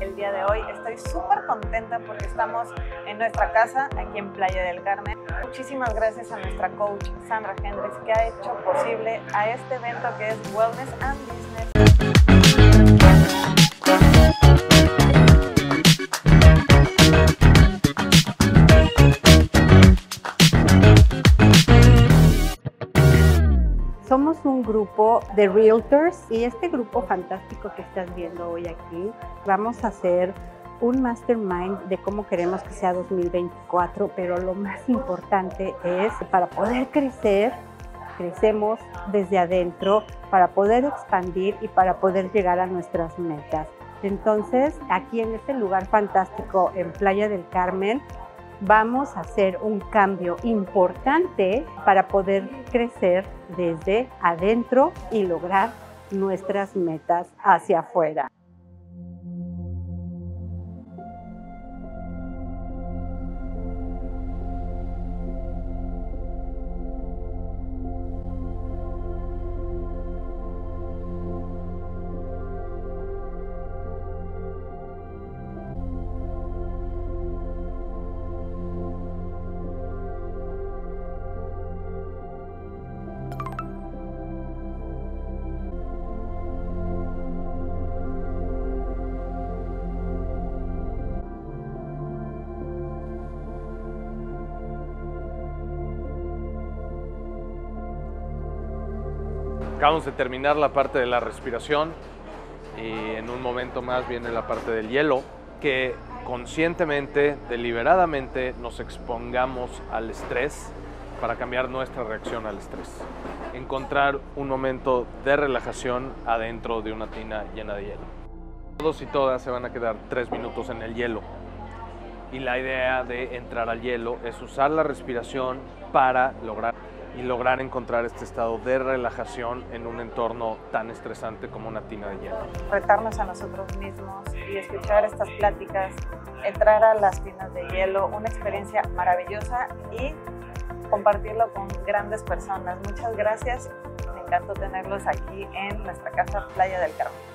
el día de hoy. Estoy súper contenta porque estamos en nuestra casa aquí en Playa del Carmen. Muchísimas gracias a nuestra coach Sandra Hendricks que ha hecho posible a este evento que es Wellness and Business. Somos un grupo de realtors y este grupo fantástico que estás viendo hoy aquí, vamos a hacer un mastermind de cómo queremos que sea 2024, pero lo más importante es para poder crecer, crecemos desde adentro, para poder expandir y para poder llegar a nuestras metas. Entonces, aquí en este lugar fantástico en Playa del Carmen, vamos a hacer un cambio importante para poder crecer desde adentro y lograr nuestras metas hacia afuera. Acabamos de terminar la parte de la respiración y en un momento más viene la parte del hielo, que conscientemente, deliberadamente nos expongamos al estrés para cambiar nuestra reacción al estrés. Encontrar un momento de relajación adentro de una tina llena de hielo. Todos y todas se van a quedar tres minutos en el hielo. Y la idea de entrar al hielo es usar la respiración para lograr y lograr encontrar este estado de relajación en un entorno tan estresante como una tina de hielo. Retarnos a nosotros mismos y escuchar estas pláticas, entrar a las tinas de hielo, una experiencia maravillosa y compartirlo con grandes personas. Muchas gracias, me encantó tenerlos aquí en nuestra casa Playa del Carmen.